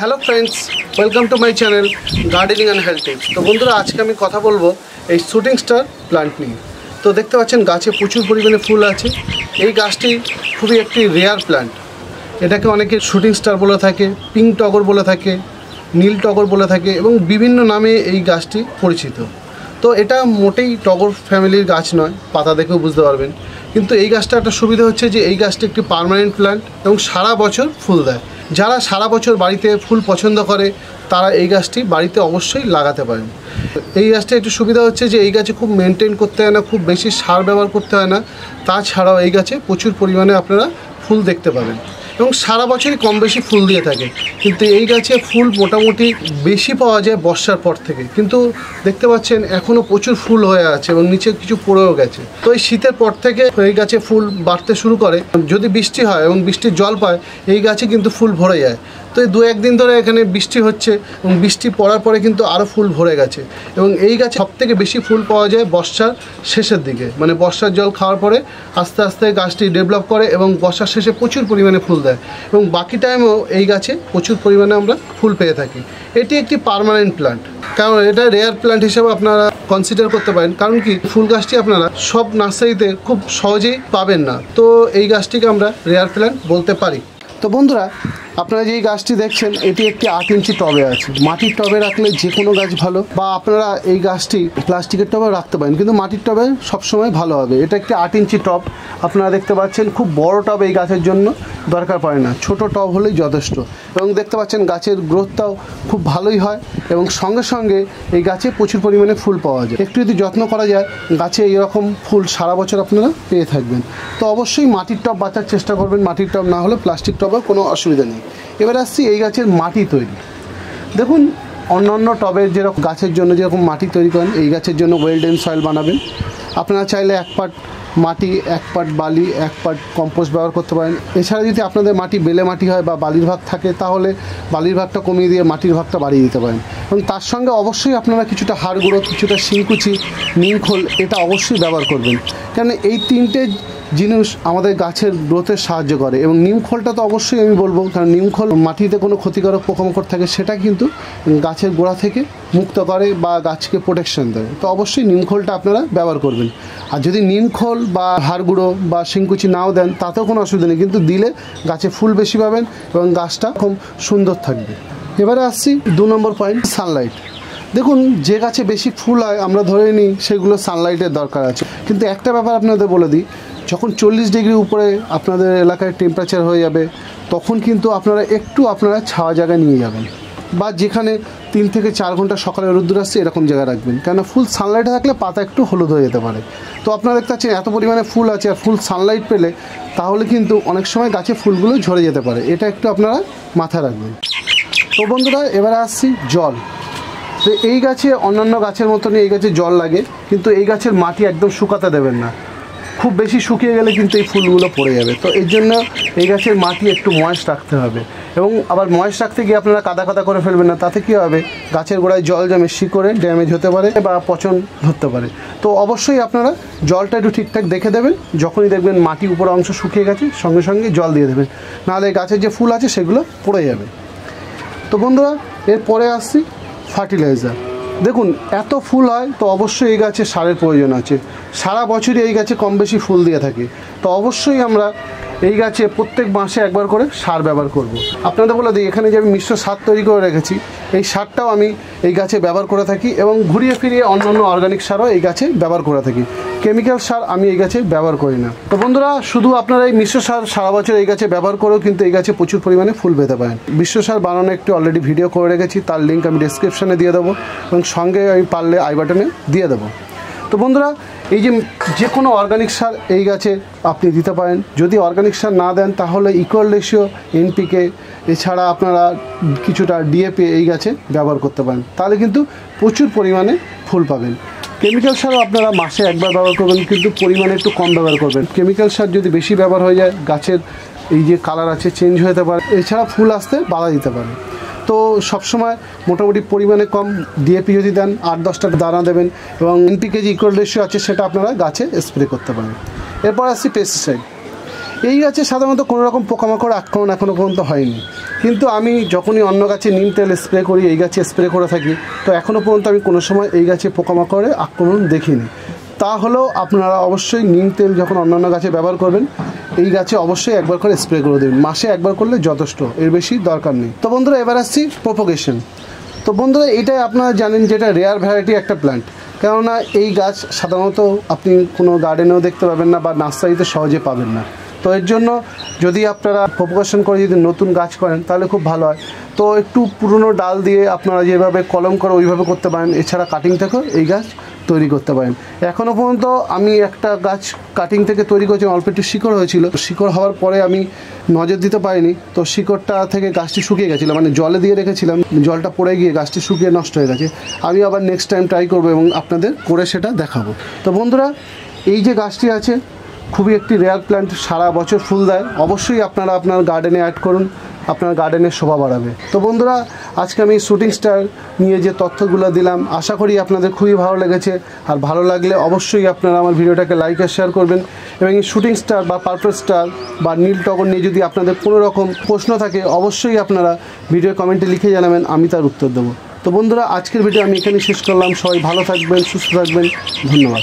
Hello friends welcome to my channel gardening and health tips তো বন্ধুরা, আজকে আমি কথা বলব এই শুটিং স্টার প্লান্ট নিয়ে। তো দেখতে পাচ্ছেন, গাছে প্রচুর পরিমাণে ফুল আছে। এই গাছটি খুবই একটি রেয়ার প্লান্ট এটাকে অনেকে শুটিং স্টার বলে থাকে পিঙ্ক টগর বলে থাকে, নীল টগর বলে থাকে এবং বিভিন্ন নামে এই গাছটি পরিচিত। তো এটা মোটেই টগর ফ্যামিলির গাছ নয়, পাতা দেখেও বুঝতে পারবেন। কিন্তু এই গাছটা একটা সুবিধা হচ্ছে যে এই গাছটি একটি পারমানেন্ট প্ল্যান্ট এবং সারা বছর ফুল দেয়। যারা সারা বছর বাড়িতে ফুল পছন্দ করে, তারা এই গাছটি বাড়িতে অবশ্যই লাগাতে পারেন। এই গাছটা একটু সুবিধা হচ্ছে যে এই গাছে খুব মেনটেন করতে হয় না, খুব বেশি সার ব্যবহার করতে হয় না। তাছাড়াও এই গাছে প্রচুর পরিমাণে আপনারা ফুল দেখতে পাবেন। এবং সারা বছরই কম বেশি ফুল দিয়ে থাকে। কিন্তু এই গাছে ফুল মোটামুটি বেশি পাওয়া যায় বর্ষার পর থেকে। কিন্তু দেখতে পাচ্ছেন এখনও প্রচুর ফুল হয়ে আছে এবং নিচে কিছু পড়েও গেছে। তো এই শীতের পর থেকে এই গাছে ফুল বাড়তে শুরু করে। যদি বৃষ্টি হয় এবং বৃষ্টির জল পায়, এই গাছে কিন্তু ফুল ভরে যায়। এই দু একদিন ধরে এখানে বৃষ্টি হচ্ছে এবং বৃষ্টি পড়ার পরে কিন্তু আরও ফুল ভরে গেছে। এবং এই গাছে সব থেকে বেশি ফুল পাওয়া যায় বর্ষার শেষের দিকে। মানে বর্ষার জল খাওয়ার পরে আস্তে আস্তে গাছটি ডেভেলপ করে এবং বর্ষার শেষে প্রচুর পরিমাণে ফুল দেয়। এবং বাকি টাইমেও এই গাছে প্রচুর পরিমাণে আমরা ফুল পেয়ে থাকি। এটি একটি পার্মানেন্ট প্লান্ট কারণ এটা রেয়ার প্লান্ট হিসেবে আপনারা কনসিডার করতে পারেন। কারণ কি? ফুল গাছটি আপনারা সব নার্সারিতে খুব সহজেই পাবেন না। তো এই গাছটিকে আমরা রেয়ার প্লান্ট বলতে পারি। তো বন্ধুরা, আপনারা যেই গাছটি দেখছেন, এটি একটি আট ইঞ্চি টবে আছে। মাটির টবে রাখলে যে কোনো গাছ ভালো, বা আপনারা এই গাছটি প্লাস্টিকের টবে রাখতে পারেন, কিন্তু মাটির টবে সবসময় ভালো হবে। এটা একটি আট ইঞ্চি টব। আপনারা দেখতে পাচ্ছেন, খুব বড় টব এই গাছের জন্য। দরকার পড়ে না। ছোট টব হলেই যথেষ্ট। এবং দেখতে পাচ্ছেন গাছের গ্রোথটাও খুব ভালোই হয় এবং সঙ্গে সঙ্গে এই গাছে প্রচুর পরিমাণে ফুল পাওয়া যায়। একটু যদি যত্ন করা যায়, গাছে এইরকম ফুল সারা বছর আপনারা পেয়ে থাকবেন। তো অবশ্যই মাটির টব বাঁচার চেষ্টা করবেন। মাটির টব না হলে প্লাস্টিক টবেও কোনো অসুবিধা নেই। এবার আসছি এই গাছের মাটি তৈরি। দেখুন অন্য অন্য টবের যেরকম গাছের জন্য যেরকম মাটি তৈরি করেন, এই গাছের জন্য ওয়েলডেন সয়েল বানাবেন। আপনারা চাইলে এক পাট মাটি এক পাট বালি, এক পাট কম্পোস্ট ব্যবহার করতে পারেন। এছাড়া যদি আপনাদের মাটি বেলে মাটি হয় বা বালির ভাগ থাকে, তাহলে বালির ভাগটা কমিয়ে দিয়ে মাটির ভাগটা বাড়িয়ে দিতে পারেন। এবং তার সঙ্গে অবশ্যই আপনারা কিছুটা হাড় গুঁড়ো, কিছুটা শিংকুচি নিমখোল এটা অবশ্যই ব্যবহার করবেন। কেন এই তিনটে জিনিস আমাদের গাছের গ্রোথে সাহায্য করে। এবং নিমখোলটা তো অবশ্যই আমি বলব, কারণ নিমখোল মাটিতে কোনো ক্ষতিকারক পোকামাকড় থাকে সেটা কিন্তু গাছের গোড়া থেকে মুক্ত করে বা গাছকে প্রোটেকশন দেয়। তো অবশ্যই নিমখোলটা আপনারা ব্যবহার করবেন। আর যদি নিমখোল বা হাড় গুঁড়ো বা শিংকুচি নাও দেন, তাতেও কোনো অসুবিধা নেই। কিন্তু দিলে গাছে ফুল বেশি পাবেন এবং গাছটা খুব সুন্দর থাকবে। এবারে আসছি দু নম্বর পয়েন্ট সানলাইট দেখুন, যে গাছে বেশি ফুল হয়, আমরা ধরে নিই সেগুলো সানলাইটের দরকার আছে। কিন্তু একটা ব্যাপার আপনাদের বলে দিই যখন চল্লিশ ডিগ্রি উপরে আপনাদের এলাকায় টেম্পারেচার হয়ে যাবে, তখন কিন্তু আপনারা একটু আপনারা ছাওয়া জায়গায় নিয়ে যাবেন। বা যেখানে তিন থেকে চার ঘণ্টা সকালে রোদ্দুর আসছে, এরকম জায়গায় রাখবেন। কেননা ফুল সানলাইটে থাকলে পাতা একটু হলুদ হয়ে যেতে পারে। তো আপনারা দেখতে পাচ্ছেন এত পরিমাণে ফুল আছে, আর ফুল সানলাইট পেলে তাহলে কিন্তু অনেক সময় গাছে ফুলগুলো ঝরে যেতে পারে। এটা একটু আপনারা মাথায় রাখবেন। তো বন্ধুরা, এবারে আসছি জল। তো এই গাছে অন্যান্য গাছের মতনই এই গাছে জল লাগে, কিন্তু এই গাছের মাটি একদম শুকাতে দেবেন না। খুব বেশি শুকিয়ে গেলে কিন্তু এই ফুলগুলো পড়ে যাবে। তো এর জন্য এই গাছের মাটি একটু ময়েস রাখতে হবে। এবং আবার ময়েস রাখতে গিয়ে আপনারা কাদা কাদা করে ফেলবেন না, তাতে কী হবে? গাছের গোড়ায় জল জমে শিকড়ে ড্যামেজ হতে পারে বা পচন ধরতে পারে। তো অবশ্যই আপনারা জলটা একটু ঠিকঠাক দেখে দেবেন, যখনই দেখবেন মাটি উপর অংশ শুকিয়ে গেছে, সঙ্গে সঙ্গে জল দিয়ে দেবেন। নাহলে গাছের যে ফুল আছে সেগুলো পড়ে যাবে। তো বন্ধুরা, এরপরে আসছি ফার্টিলাইজার দেখুন, এত ফুল হয় তো অবশ্যই এই গাছে সারের প্রয়োজন আছে। সারা বছরই এই গাছে কম বেশি ফুল দিয়ে থাকে। তো অবশ্যই আমরা এই গাছে প্রত্যেক মাসে একবার করে সার ব্যবহার করব। আপনাদের বলে দিই, এখানে যে আমি মিশ্র সার তৈরি করে রেখেছি, এই সারটাও আমি এই গাছে ব্যবহার করে থাকি এবং ঘুরিয়ে ফিরিয়ে অন্যান্য অর্গানিক সারও এই গাছে ব্যবহার করে থাকি। কেমিক্যাল সার আমি এই গাছে ব্যবহার করি না। তো বন্ধুরা, শুধু আপনারা এই মিশ্র সার সারা বছর এই গাছে ব্যবহার করেও কিন্তু এই গাছে প্রচুর পরিমাণে ফুল পেতে পারেন। মিশ্র সার বানানো একটি অলরেডি ভিডিও করে রেখেছি, তার লিঙ্ক আমি ডিসক্রিপশানে দিয়ে দেবো এবং সঙ্গে আমি পারলে আই বাটনে দিয়ে দেবো। তো বন্ধুরা, এই যে যে কোনো অর্গানিক সার এই গাছে আপনি দিতে পারেন। যদি অর্গানিক সার না দেন, তাহলে ইকুয়াল রেশিও এনপিকে এছাড়া আপনারা কিছুটা ডিএপি এই গাছে ব্যবহার করতে পারেন। তাহলে কিন্তু প্রচুর পরিমাণে ফুল পাবেন। কেমিক্যাল সারও আপনারা মাসে একবার ব্যবহার করবেন, কিন্তু পরিমাণে একটু কম ব্যবহার করবেন। কেমিক্যাল সার যদি বেশি ব্যবহার হয়ে যায়, গাছের এই যে কালার আছে চেঞ্জ যেতে পারে। এছাড়া ফুল আসতে বাধা দিতে পারে। তো সবসময় মোটামুটি পরিমাণে কম ডিএপি যদি দেন, আট, দশটা দানা দেবেন এবং এনপিকে যে ইকুয়াল রেশিও আছে, সেটা আপনারা গাছে স্প্রে করতে পারেন। এরপর আসছি পেস্টিসাইড এই গাছে সাধারণত কোনো রকম পোকামাকড় আক্রমণ এখনও পর্যন্ত হয়নি। কিন্তু আমি যখনই অন্য গাছে নিম তেল স্প্রে করি, এই গাছে স্প্রে করে থাকি, তো এখনও পর্যন্ত আমি কোনো সময় এই গাছে পোকামাকড়ে আক্রমণ দেখিনি। তা হলেও আপনারা অবশ্যই নিম তেল যখন অন্যান্য গাছে ব্যবহার করবেন এই গাছে অবশ্যই একবার করে স্প্রে করে দেবেন। মাসে একবার করলে যথেষ্ট, এর বেশি দরকার নেই। তো বন্ধুরা, এবার আসছি প্রোপোগেশন তো বন্ধুরা এটাই আপনারা জানেন যেটা রেয়ার ভ্যারাইটি একটা প্ল্যান্ট কেননা এই গাছ সাধারণত আপনি কোনো গার্ডেনেও দেখতে পাবেন না বা নার্সারিতে সহজে পাবেন না। তো এর জন্য যদি আপনারা প্রপোকেশন করে যদি নতুন গাছ করেন, তাহলে খুব ভালো হয়। তো একটু পুরনো ডাল দিয়ে আপনারা যেভাবে কলম করে ওইভাবে করতে পারেন, এছাড়া কাটিং থেকেও এই গাছ তৈরি করতে পারেন। এখনও পর্যন্ত আমি একটা গাছ কাটিং থেকে তৈরি করেছি, অল্প একটু শিকড় হয়েছিল। শিকড় হওয়ার পরে আমি নজর দিতে পারিনি। তো শিকড়টা থেকে গাছটি শুকিয়ে গেছিল মানে জলে দিয়ে রেখেছিলাম। জলটা পড়ে গিয়ে গাছটি শুকিয়ে নষ্ট হয়ে গেছে। আমি আবার নেক্সট টাইম ট্রাই করব এবং আপনাদের করে সেটা দেখাবো। তো বন্ধুরা, এই যে গাছটি আছে, খুবই একটি রেয়ার প্ল্যান্ট সারা বছর ফুল দেয়। অবশ্যই আপনারা আপনার গার্ডেনে অ্যাড করুন। আপনার গার্ডেনের শোভা বাড়াবে। তো বন্ধুরা, আজকে আমি শুটিং স্টার নিয়ে যে তথ্যগুলো দিলাম, আশা করি আপনাদের খুবই ভালো লেগেছে। আর ভালো লাগলে অবশ্যই আপনারা আমার ভিডিওটাকে লাইক আর শেয়ার করবেন। এবং এই শুটিং স্টার বা পারপল স্টার বা নীল টগর নিয়ে যদি আপনাদের কোনো রকম প্রশ্ন থাকে, অবশ্যই আপনারা ভিডিও কমেন্টে লিখে জানাবেন, আমি তার উত্তর দেবো। তো বন্ধুরা, আজকের ভিডিও আমি এখানেই শেষ করলাম। সবাই ভালো থাকবেন, সুস্থ থাকবেন। ধন্যবাদ।